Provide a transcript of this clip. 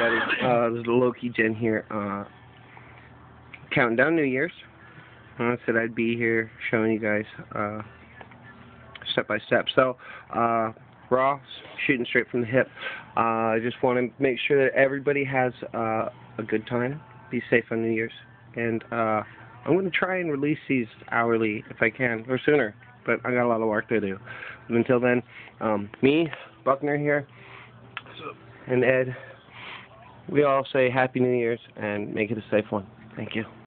everybody. Uh, this is Lokigen here. Uh, counting down New Year's. I said I'd be here showing you guys uh, step by step. So, uh, raw, shooting straight from the hip. Uh, I just want to make sure that everybody has uh, a good time. Be safe on New Year's. And uh, I'm going to try and release these hourly if I can, or sooner. But I got a lot of work to do. But until then, um, me, Buckner here, and Ed, we all say Happy New Year's and make it a safe one. Thank you.